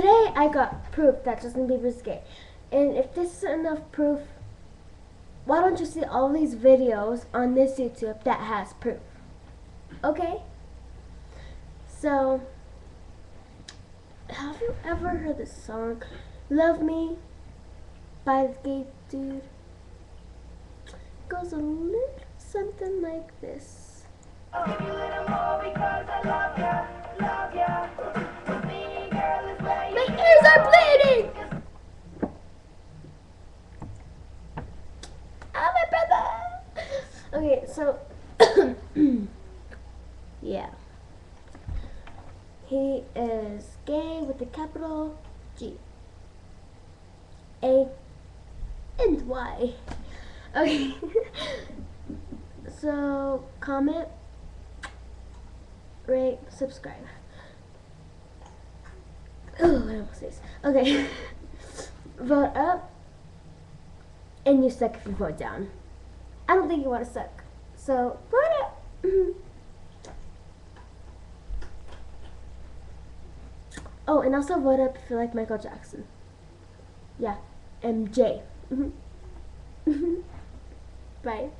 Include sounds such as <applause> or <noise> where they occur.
today I got proof that Justin Bieber's gay. And if this is enough proof, why don't you see all these videos on this YouTube that has proof? Okay? So, have you ever heard the song Love Me by the gay dude? It goes a little something like this. My Okay, so, <coughs> yeah. He is gay with a capital G. A and Y. Okay. <laughs> so, comment, rate, subscribe. Oh, I almost sneezed. Okay. <laughs> vote up, and you suck if you vote down. I don't think you want to suck. So, vote up. Mm-hmm. Oh, and also vote up if you like Michael Jackson. Yeah, MJ. Mm-hmm. <laughs> Bye.